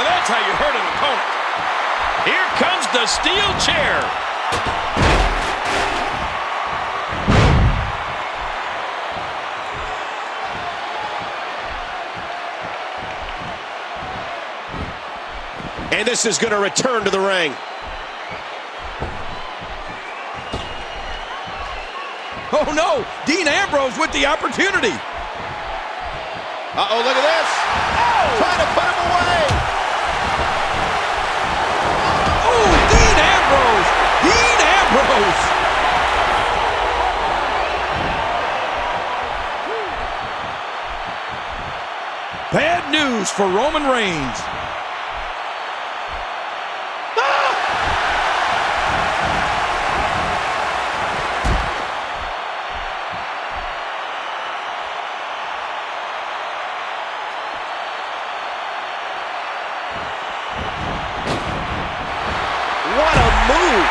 And that's how you hurt an opponent. Here comes the steel chair. And this is going to return to the ring. Oh no, Dean Ambrose with the opportunity. Uh-oh, look at this. Oh! Trying to put For Roman Reigns. What a move.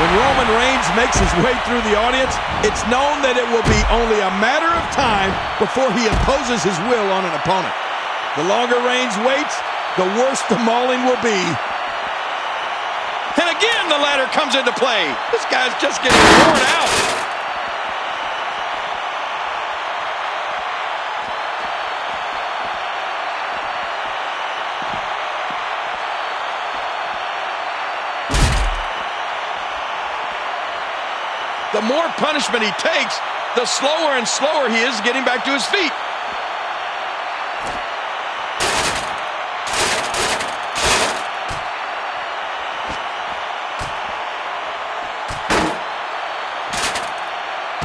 When Roman Reigns makes his way through the audience, it's known that it will be only a matter of time before he imposes his will on an opponent. The longer Reigns waits, the worse the mauling will be. And again, the ladder comes into play. This guy's just getting worn out. The more punishment he takes, the slower and slower he is getting back to his feet.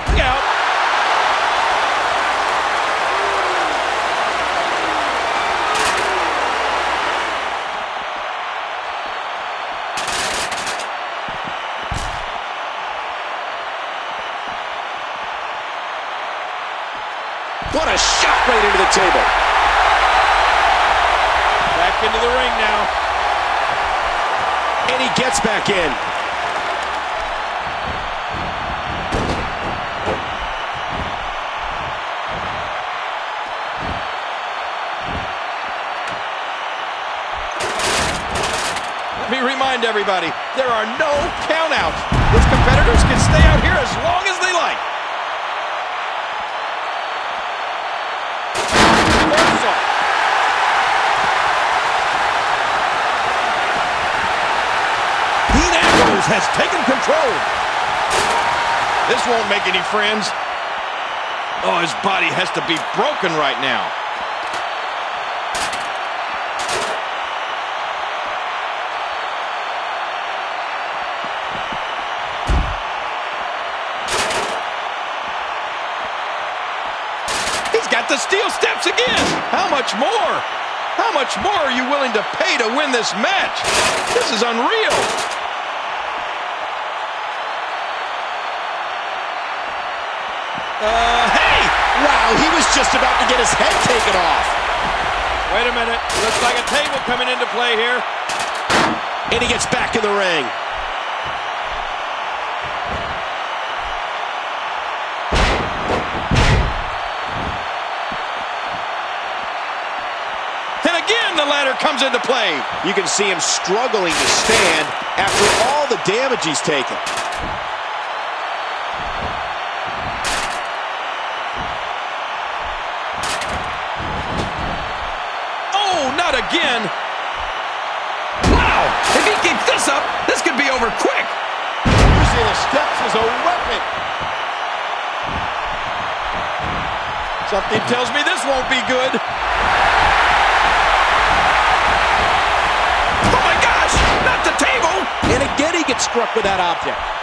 Look out. What right into the table. Back into the ring now. And he gets back in. Let me remind everybody, there are no countouts. His competitors can stay out here as long as they like. Reversal. Dean Ambrose has taken control. This won't make any friends. Oh, his body has to be broken right now. He's got the steel steps again. How much more? How much more are you willing to pay to win this match? This is unreal. Uh, hey! Wow, he was just about to get his head taken off. Wait a minute. Looks like a table coming into play here. And he gets back in the ring. And again, the ladder comes into play. You can see him struggling to stand after all the damage he's taken. Again. Wow! If he keeps this up, this could be over quick. Using the steps as a weapon. Something tells me this won't be good. Oh my gosh! Not the table! And again, he gets struck with that object.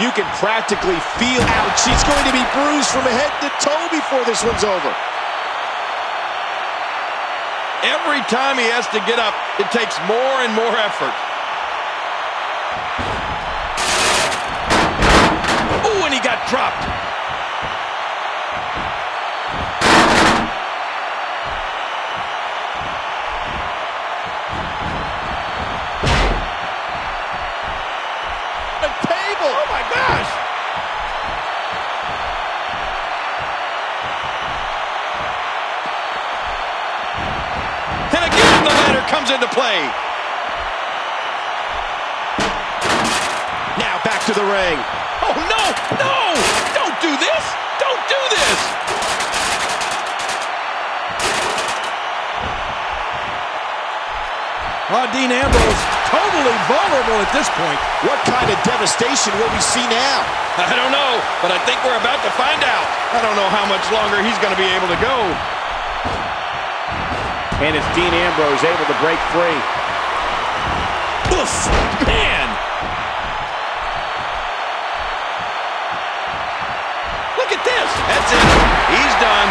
You can practically feel out. She's going to be bruised from head to toe before this one's over. Every time he has to get up, it takes more and more effort. Oh, and he got dropped. Comes into play. Now back to the ring. Oh, no, no! Don't do this! Don't do this! Oh, Dean Ambrose totally vulnerable at this point. What kind of devastation will we see now? I don't know, but I think we're about to find out. I don't know how much longer he's going to be able to go. And it's Dean Ambrose able to break free. Oof, man! Look at this. That's it. He's done.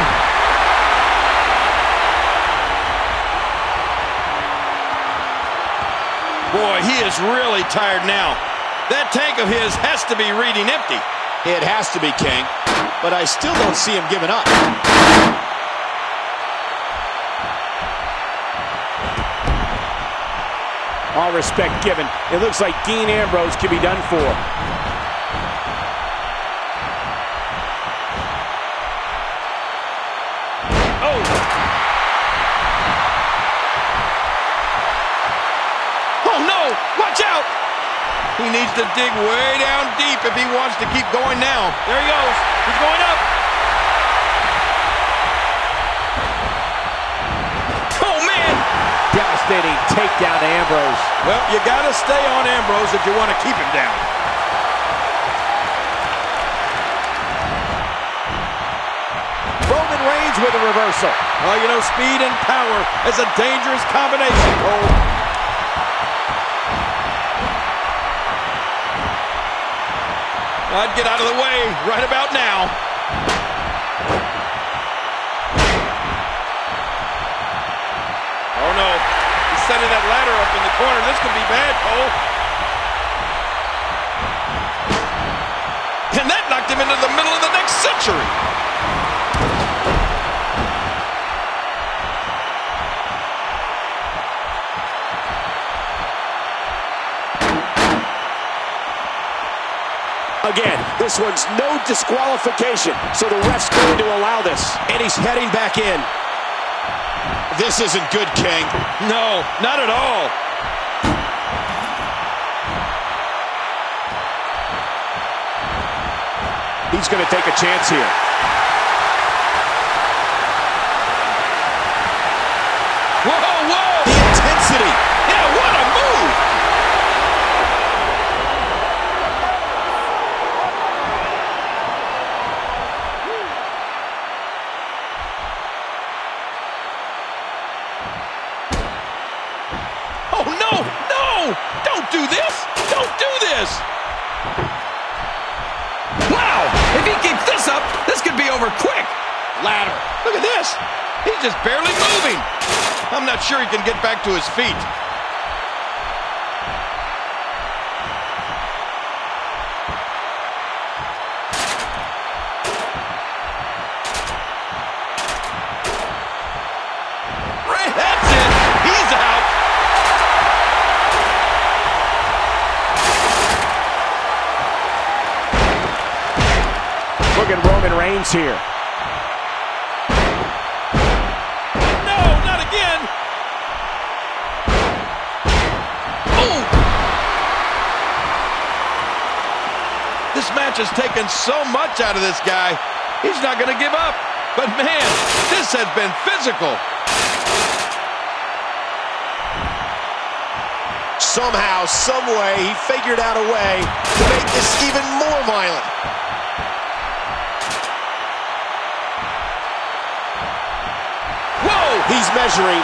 Boy, he is really tired now. That tank of his has to be reading empty. It has to be, King. But I still don't see him giving up. All respect given. It looks like Dean Ambrose can be done for. Oh! Oh, no! Watch out! He needs to dig way down deep if he wants to keep going now. There he goes. He's going up. Oh, man! Devastating takedown to Ambrose. Well, you got to stay on Ambrose if you want to keep him down. Roman Reigns with a reversal. Oh, you know, speed and power is a dangerous combination, Cole. I'd get out of the way right about now. Oh, no. That ladder up in the corner. This could be bad, Cole. And that knocked him into the middle of the next century. Again, this one's no disqualification, so the ref's going to allow this. And he's heading back in. This isn't good, King. No, not at all. He's going to take a chance here. He's moving. I'm not sure he can get back to his feet. That's it. He's out. Look at Roman Reigns here. Has taken so much out of this guy. He's not going to give up. But man, this has been physical. Somehow, someway, he figured out a way to make this even more violent. Whoa! He's measuring.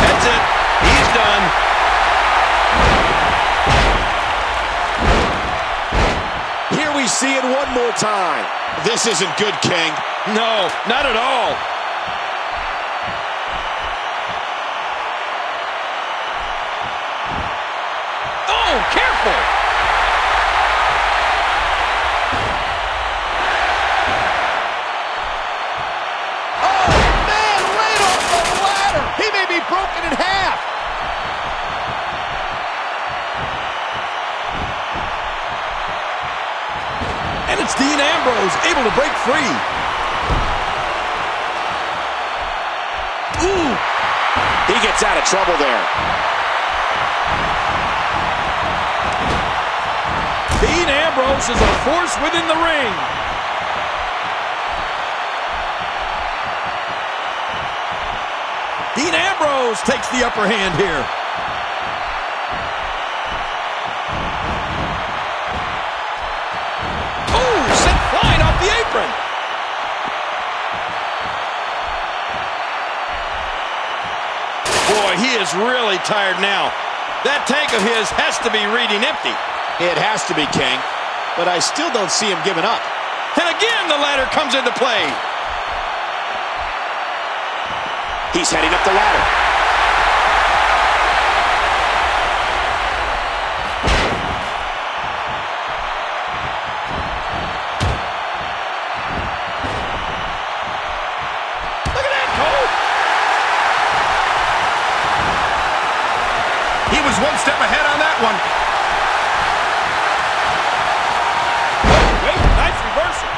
That's it. He's done. See it one more time. This isn't good, King. No, not at all. Free. Ooh! He gets out of trouble there. Dean Ambrose is a force within the ring. Dean Ambrose takes the upper hand here. Apron. Boy, he is really tired now. That tank of his has to be reading empty. It has to be, King. But I still don't see him giving up. And again, the ladder comes into play. He's heading up the ladder. Was one step ahead on that one. Wait, nice reversal.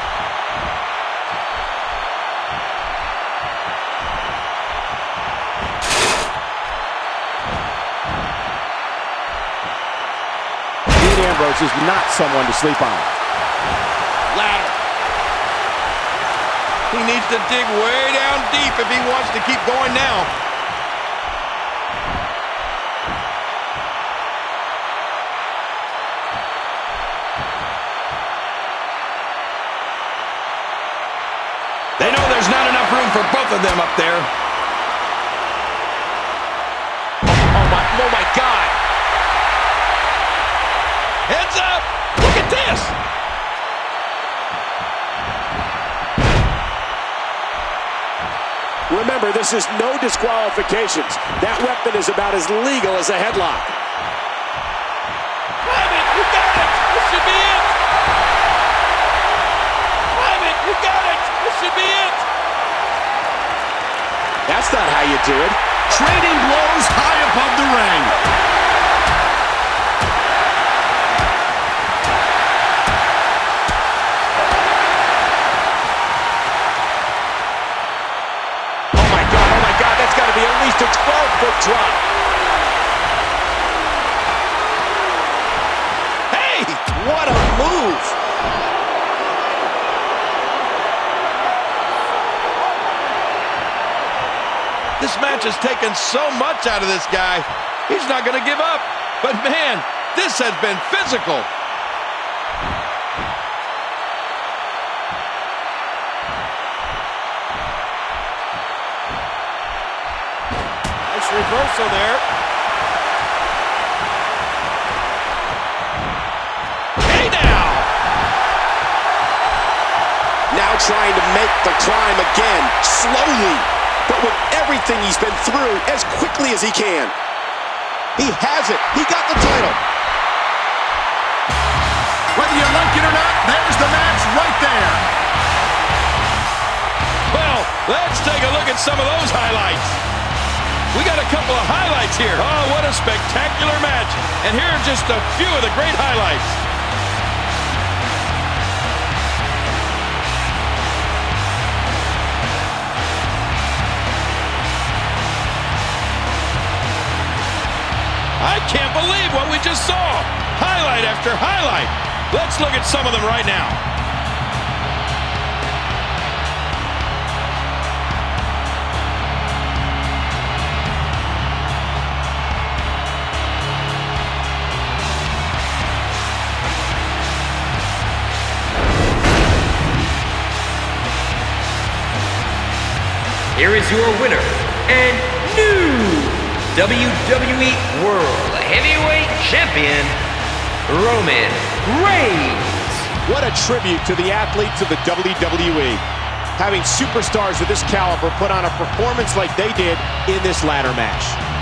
Dean Ambrose is not someone to sleep on. Ladder. He needs to dig way down deep if he wants to keep going now. There. Oh, my, oh my God. Heads up! Look at this! Remember, this is no disqualifications. That weapon is about as legal as a headlock. Private, you got it! This should be it! Private, you got it! This should be it! That's not how you do it. Trading blows high above the ring. Oh my God, oh my God, that's got to be at least a 12-foot drop. This match has taken so much out of this guy. He's not going to give up. But man, this has been physical. Nice reversal there. Hey now! Now trying to make the climb again, slowly, but with everything he's been through as quickly as he can. He has it. He got the title. Whether you like it or not, there's the match right there. Well, let's take a look at some of those highlights. We got a couple of highlights here. Oh, what a spectacular match. And here are just a few of the great highlights. I can't believe what we just saw. Highlight after highlight. Let's look at some of them right now. Here is your winner and WWE World Heavyweight Champion, Roman Reigns. What a tribute to the athletes of the WWE. Having superstars of this caliber put on a performance like they did in this ladder match.